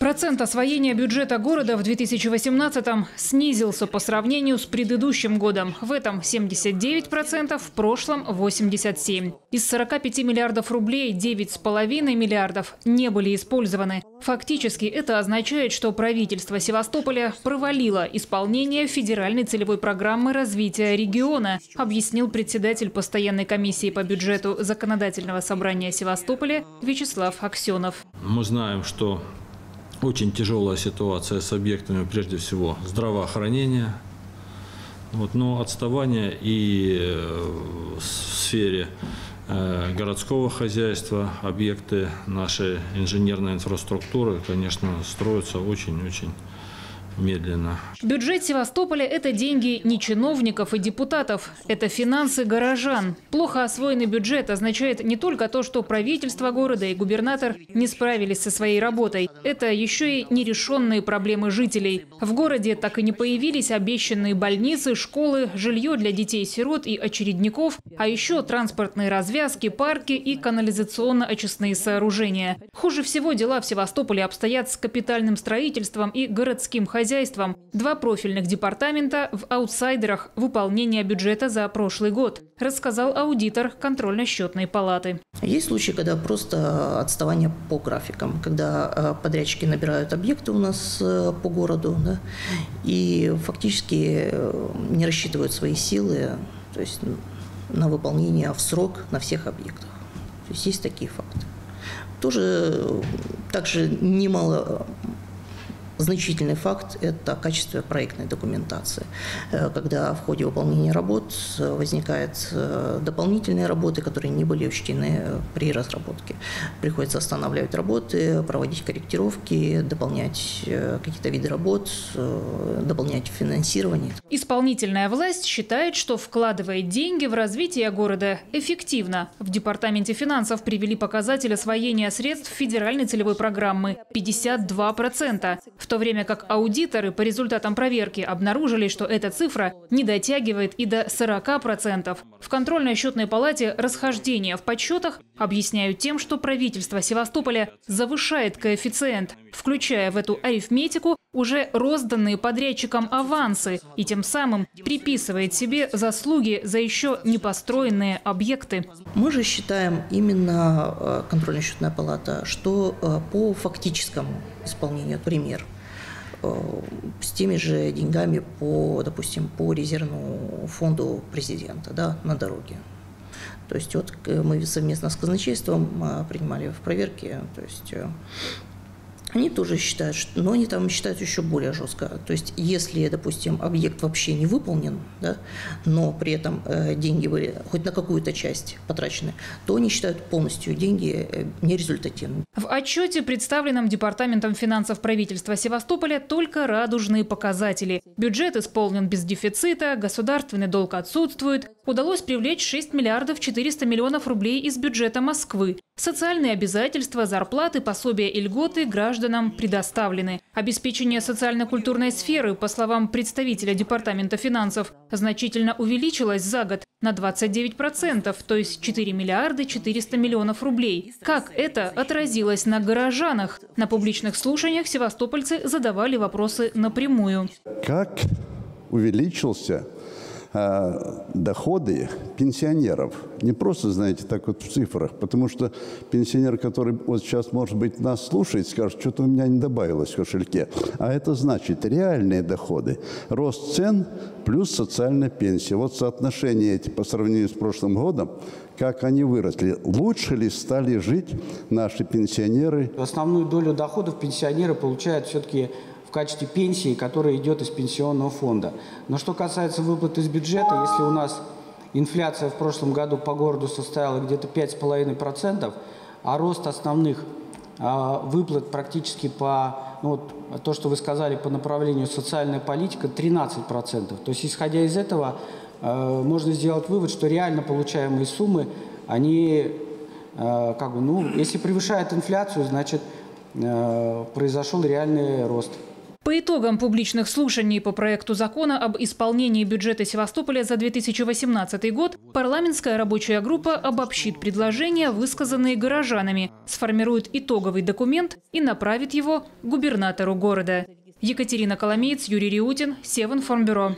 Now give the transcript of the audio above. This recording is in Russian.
Процент освоения бюджета города в 2018-м снизился по сравнению с предыдущим годом. В этом 79%, в прошлом 87%. Из 45 миллиардов рублей 9,5 миллиардов не были использованы. Фактически это означает, что правительство Севастополя провалило исполнение федеральной целевой программы развития региона, объяснил председатель постоянной комиссии по бюджету Законодательного собрания Севастополя Вячеслав Аксенов. Мы знаем, что очень тяжелая ситуация с объектами, прежде всего, здравоохранения. Вот, но отставание и э, в сфере городского хозяйства, объекты нашей инженерной инфраструктуры, конечно, строятся очень-очень медленно. Бюджет Севастополя – это деньги не чиновников и депутатов. Это финансы горожан. Плохо освоенный бюджет означает не только то, что правительство города и губернатор не справились со своей работой. Это еще и нерешенные проблемы жителей. В городе так и не появились обещанные больницы, школы, жилье для детей-сирот и очередников, а еще транспортные развязки, парки и канализационно-очистные сооружения. Хуже всего дела в Севастополе обстоят с капитальным строительством и городским хозяйством хозяйством. Два профильных департамента в аутсайдерах выполнения бюджета за прошлый год, рассказал аудитор контрольно-счетной палаты. Есть случаи, когда просто отставание по графикам, когда э, подрядчики набирают объекты у нас э, по городу, да, и фактически э, не рассчитывают свои силы, то есть на выполнение в срок на всех объектах. То есть есть такие факты. Тоже также немало Значительный факт – это качество проектной документации. Э, когда в ходе выполнения работ возникают э, дополнительные работы, которые не были учтены при разработке. Приходится останавливать работы, проводить корректировки, дополнять э, какие-то виды работ, дополнять финансирование. Исполнительная власть считает, что вкладывает деньги в развитие города эффективно. В Департаменте финансов привели показатель освоения средств федеральной целевой программы – 52% в то время как аудиторы по результатам проверки обнаружили, что эта цифра не дотягивает и до 40%. В контрольно-счетной палате расхождения в подсчетах объясняют тем, что правительство Севастополя завышает коэффициент, включая в эту арифметику уже розданные подрядчикам авансы и тем самым приписывает себе заслуги за еще не построенные объекты. Мы же считаем именно э, контрольно-счетная палата, что э, по фактическому исполнению, пример – с теми же деньгами по, допустим, по резервному фонду президента да, на дороге. То есть вот э, мы совместно с казначейством э, принимали в проверке, то есть они тоже считают, что, но они там считают еще более жестко. То есть, если, допустим, объект вообще не выполнен, да, но при этом э, деньги были хоть на какую-то часть потрачены, то они считают полностью деньги э, нерезультативными. В отчете, представленном Департаментом финансов правительства Севастополя, только радужные показатели. Бюджет исполнен без дефицита, государственный долг отсутствует. Удалось привлечь 6 миллиардов 400 миллионов рублей из бюджета Москвы. Социальные обязательства, зарплаты, пособия и льготы гражданам предоставлены. Обеспечение социально-культурной сферы, по словам представителя Департамента финансов, значительно увеличилось за год на 29%, то есть 4 миллиарда 400 миллионов рублей. Как это отразилось на горожанах? На публичных слушаниях севастопольцы задавали вопросы напрямую. Как увеличился Э, доходы пенсионеров. Не просто, знаете, так вот в цифрах, потому что пенсионер, который вот сейчас, может быть, нас слушает, скажет, что-то у меня не добавилось в кошельке. А это значит реальные доходы. Рост цен плюс социальная пенсия. Вот соотношение эти по сравнению с прошлым годом, как они выросли. Лучше ли стали жить наши пенсионеры? Основную долю доходов пенсионеры получают все-таки качестве пенсии, которая идет из пенсионного фонда. Но что касается выплат из бюджета, если у нас инфляция в прошлом году по городу составила где-то 5,5%, а рост основных а, выплат практически по, ну, вот, то, что вы сказали, по направлению социальная политика 13%. То есть, исходя из этого, э, можно сделать вывод, что реально получаемые суммы, они, э, как бы, ну, если превышают инфляцию, значит, э, произошел реальный рост. По итогам публичных слушаний по проекту закона об исполнении бюджета Севастополя за 2018 год парламентская рабочая группа обобщит предложения, высказанные горожанами, сформирует итоговый документ и направит его губернатору города. Екатерина Коломеец, Юрий Риутин, Севинформбюро.